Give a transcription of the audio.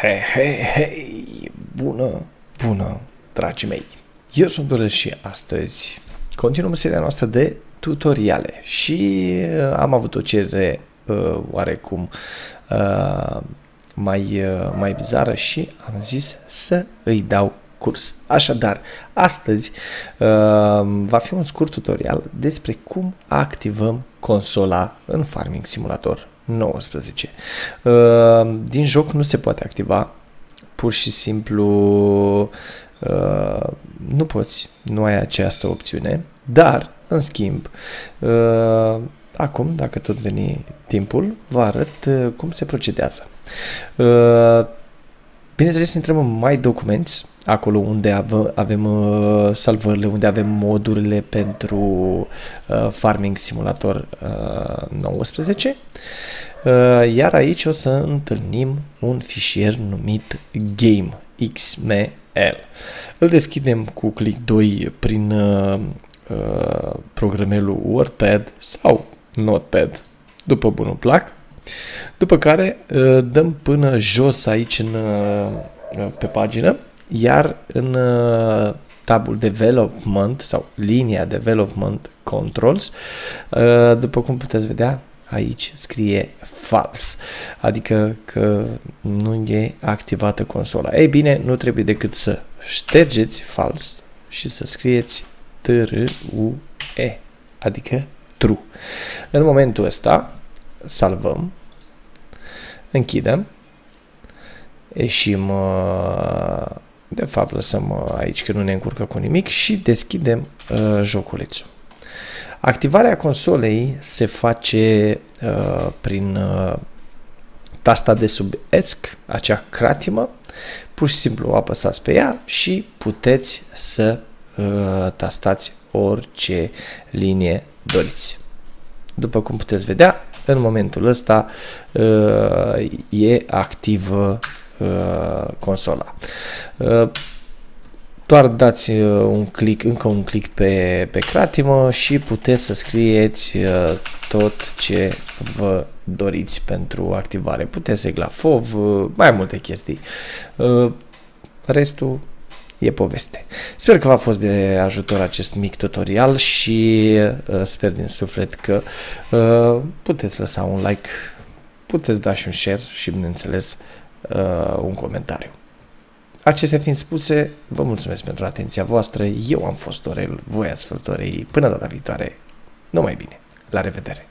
Hei, hei, hei, bună, bună, dragii mei. Eu sunt Dorel și astăzi continuăm seria noastră de tutoriale și uh, am avut o cerere uh, oarecum uh, mai, uh, mai bizară și am zis să îi dau curs. Așadar, astăzi uh, va fi un scurt tutorial despre cum activăm consola în Farming Simulator 19. Uh, din joc nu se poate activa, pur și simplu uh, nu poți, nu ai această opțiune, dar, în schimb, uh, acum, dacă tot veni timpul, vă arăt cum se procedează. Bineînțeles, intrăm în mai documenți, acolo unde avem, avem uh, salvările, unde avem modurile pentru uh, Farming Simulator uh, 19. Uh, iar aici o să întâlnim un fișier numit Game XML. Îl deschidem cu click 2 prin uh, uh, programelul WordPad sau Notepad, după bunul plac. După care uh, dăm până jos aici în, uh, pe pagină, iar în uh, tabul Development sau linia Development Controls, după cum puteți vedea, aici scrie fals, adică că nu e activată consola. Ei bine, nu trebuie decât să ștergeți fals și să scrieți T-R-U-E, adică true. În momentul ăsta, salvăm, închidem, ieșim, uh, de fapt lăsăm uh, aici că nu ne încurcă cu nimic și deschidem uh, joculețul. Activarea consolei se face uh, prin uh, tasta de sub ESC, acea cratimă, pur și simplu apăsați pe ea și puteți să uh, tastați orice linie doriți. După cum puteți vedea, în momentul ăsta uh, e activă uh, consola. Uh, doar dați un click, încă un click pe, pe cratimă și puteți să scrieți tot ce vă doriți pentru activare. Puteți egla FOV, mai multe chestii. Restul e poveste. Sper că v-a fost de ajutor acest mic tutorial și uh, sper din suflet că uh, puteți lăsa un like, puteți da și un share și, bineînțeles, uh, un comentariu. Acestea fiind spuse, vă mulțumesc pentru atenția voastră. Eu am fost Orel, voi ați fost Orei. Până data viitoare, numai bine. La revedere!